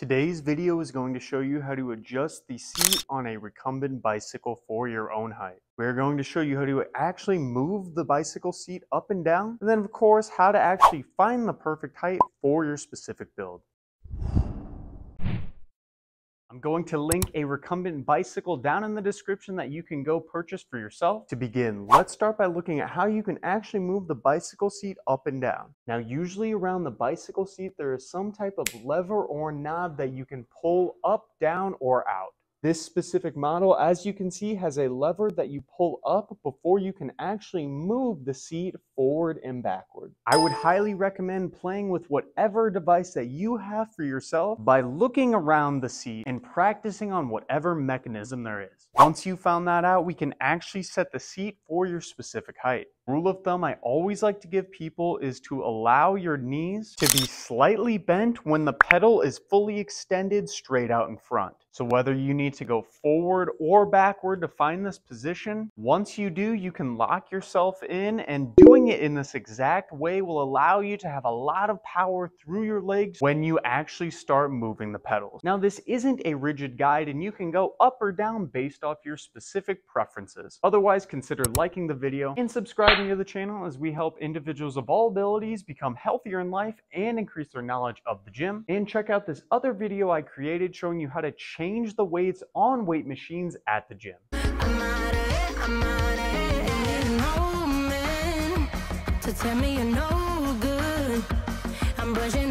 Today's video is going to show you how to adjust the seat on a recumbent bicycle for your own height. We're going to show you how to actually move the bicycle seat up and down, and then of course how to actually find the perfect height for your specific build. I'm going to link a recumbent bicycle down in the description that you can go purchase for yourself. To begin, let's start by looking at how you can actually move the bicycle seat up and down. Now, usually around the bicycle seat, there is some type of lever or knob that you can pull up, down, or out. This specific model, as you can see, has a lever that you pull up before you can actually move the seat forward and backward. I would highly recommend playing with whatever device that you have for yourself by looking around the seat and practicing on whatever mechanism there is. Once you found that out, we can actually set the seat for your specific height. Rule of thumb I always like to give people is to allow your knees to be slightly bent when the pedal is fully extended straight out in front. So whether you need to go forward or backward to find this position, once you do, you can lock yourself in and doing it in this exact way will allow you to have a lot of power through your legs when you actually start moving the pedals. Now this isn't a rigid guide and you can go up or down based off your specific preferences. Otherwise consider liking the video and subscribing to the channel as we help individuals of all abilities become healthier in life and increase their knowledge of the gym. And check out this other video I created showing you how to change the weights on weight machines at the gym. Tell me you're no good. I'm brushing